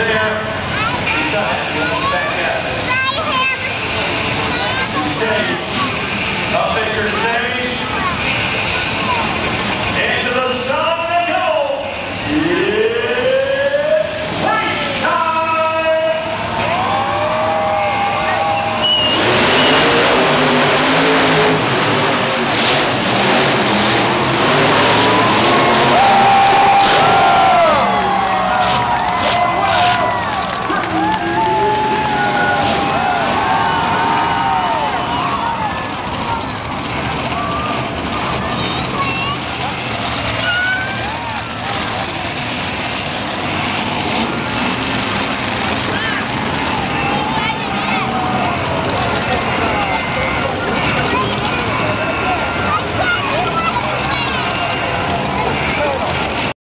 Andrzeja